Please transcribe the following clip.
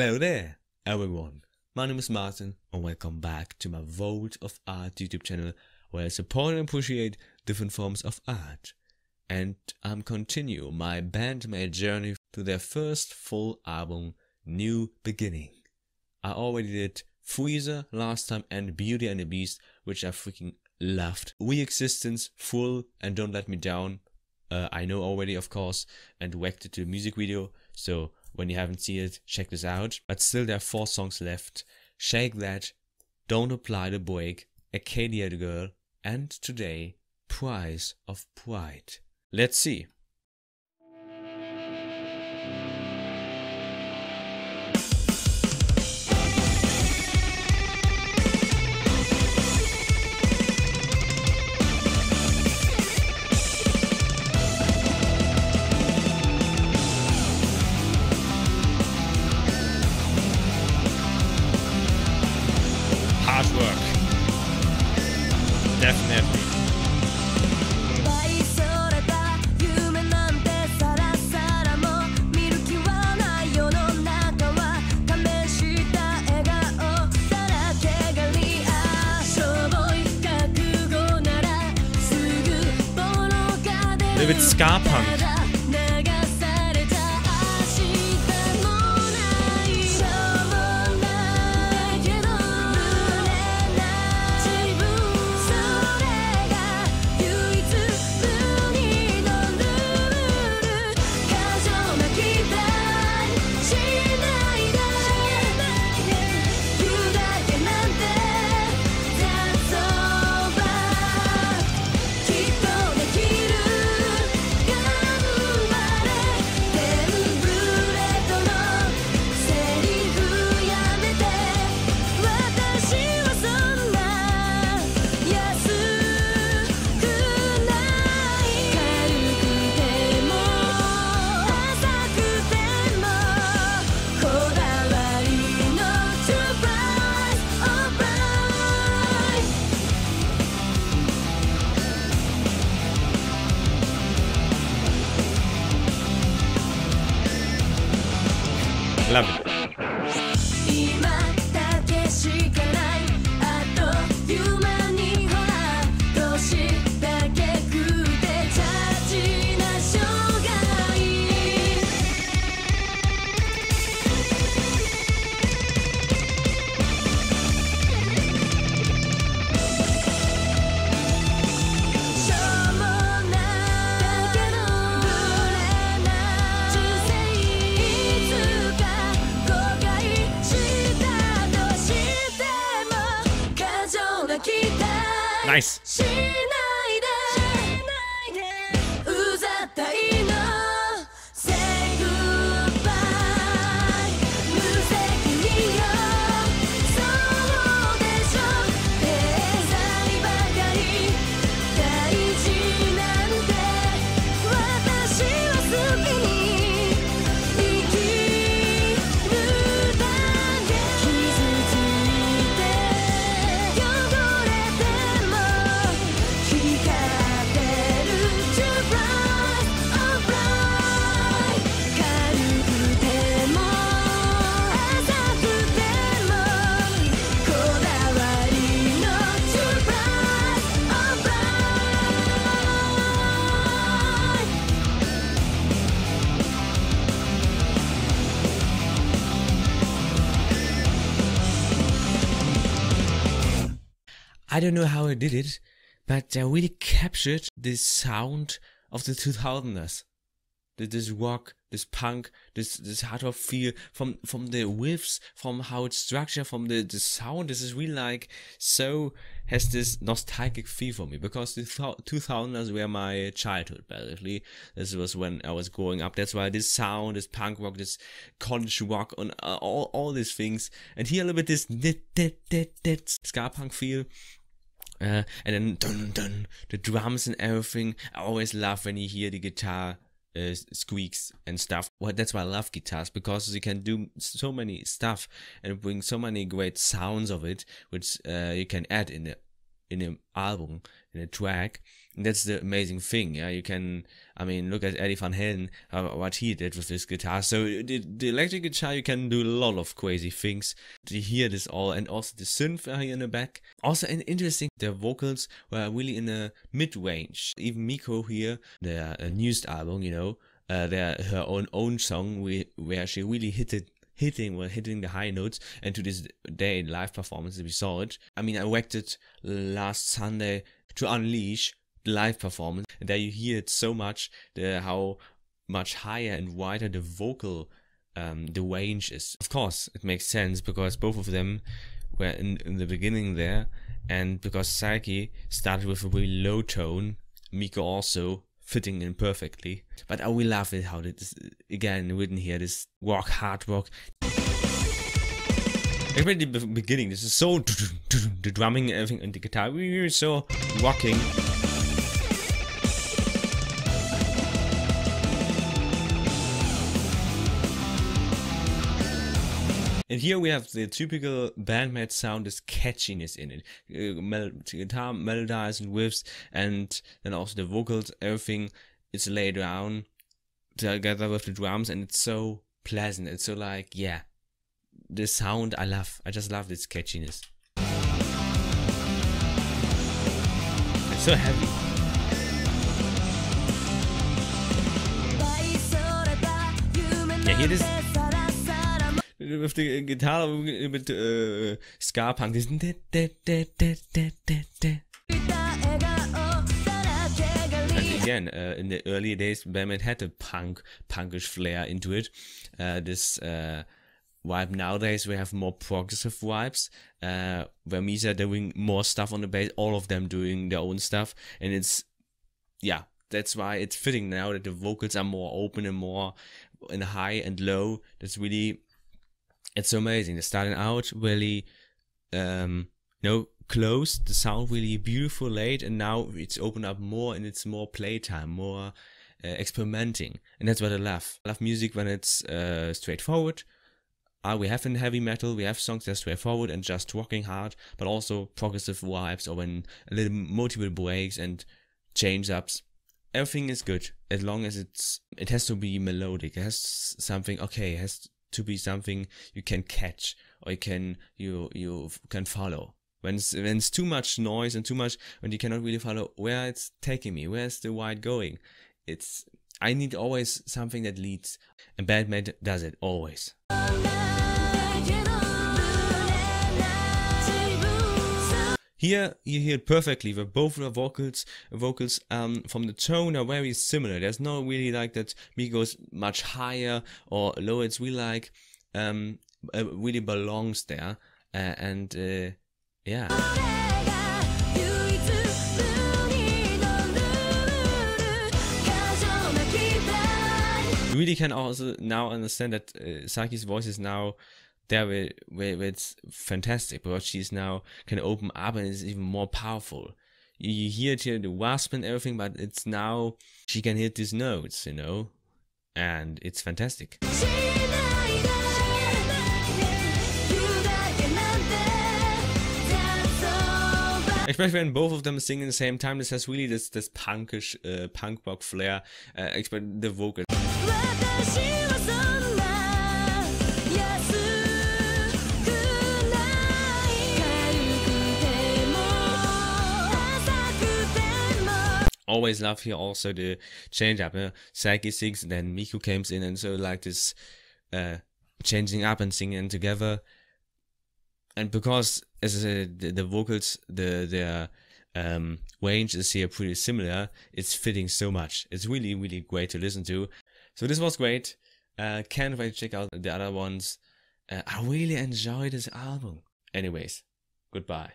Hello there, everyone. My name is Martin, and welcome back to my Vault of Art YouTube channel, where I support and appreciate different forms of art. And I'm continue my Band-Maid journey to their first full album, New Beginning. I already did Freezer last time and Beauty and the Beast, which I freaking loved. We Existence, Full, and Don't Let Me Down. Uh, I know already, of course, and reacted to the music video. So when you haven't seen it, check this out. But still, there are four songs left. Shake That, Don't Apply the Break, Acadia Girl, and today, Price of Pride. Let's see. with ska punk. Love it. Nice. I don't know how I did it, but I really captured this sound of the 2000s. This rock, this punk, this this hard rock feel from from the riffs, from how it's structured, from the, the sound. This is really like so has this nostalgic feel for me because the 2000s were my childhood basically. This was when I was growing up. That's why this sound, this punk rock, this college rock, and uh, all all these things. And here a little bit this dit, dit, dit, ska punk feel. Uh, and then dun dun the drums and everything. I always love when you hear the guitar uh, squeaks and stuff. Well, that's why I love guitars because you can do so many stuff and bring so many great sounds of it, which uh, you can add in the in an album, in a track. And that's the amazing thing. Yeah, you can. I mean, look at Eddie Van Halen, uh, what he did with this guitar. So the, the electric guitar, you can do a lot of crazy things. To hear this all, and also the synth here in the back. Also, an interesting. The vocals were really in a mid range. Even Miku here, the uh, newest album, you know, uh, their her own own song, we, where she really hit it hitting well hitting the high notes and to this day live performances we saw it i mean i worked it last sunday to unleash the live performance and there you hear it so much the how much higher and wider the vocal um, the range is of course it makes sense because both of them were in, in the beginning there and because Saiki started with a really low tone Miku also fitting in perfectly. But I will love it how this again written here this rock hard rock. Even in the beginning, this is so the drumming and everything and the guitar we so rocking. And here we have the typical Band-Maid sound, this catchiness in it. Uh, mel- guitar melodies and riffs, and then also the vocals, everything is laid down together with the drums, and it's so pleasant. It's so like, yeah, the sound I love. I just love this catchiness. It's so heavy. Yeah, here it is. With the guitar with uh, ska punk, this. Again, uh, in the early days, Band-Maid had a punk, punkish flair into it. Uh, this uh, vibe nowadays, we have more progressive vibes. Uh, where Misa doing more stuff on the bass, all of them doing their own stuff, and it's yeah, that's why it's fitting now that the vocals are more open and more in high and low. That's really it's amazing. They're starting out really um you know close, the sound really beautiful late and now it's opened up more and it's more playtime, more uh, experimenting. And that's what I love. I love music when it's uh, straightforward. Uh, we have in heavy metal, we have songs that are straightforward and just rocking hard, but also progressive vibes or when a little multiple breaks and change ups. Everything is good as long as it's it has to be melodic. It has something okay it has to be something you can catch or you can you you can follow. When it's, when it's too much noise and too much when you cannot really follow where it's taking me where's the ride going it's i need always something that leads and Band-Maid does it always Here you hear it perfectly where both the vocals vocals um from the tone are very similar. There's no really like that me goes much higher or lower. It's really like um uh, really belongs there uh, and uh, yeah. Really can also now understand that uh, Saiki's voice is now there where, where, where it's fantastic because she's now can open up and is even more powerful. You, you hear it here, the wasp and everything, but it's now she can hit these notes, you know, and it's fantastic. Especially when both of them sing at the same time, this has really this this punkish uh, punk rock flair. Uh, especially the vocal always love here also the change up. Uh, Saiki sings, then Miku comes in, and so like this uh, changing up and singing together. And because as I said, the, the vocals, the their um, range is here pretty similar, it's fitting so much. It's really really great to listen to. So this was great. Uh, can't wait to check out the other ones. Uh, I really enjoyed this album. Anyways, goodbye.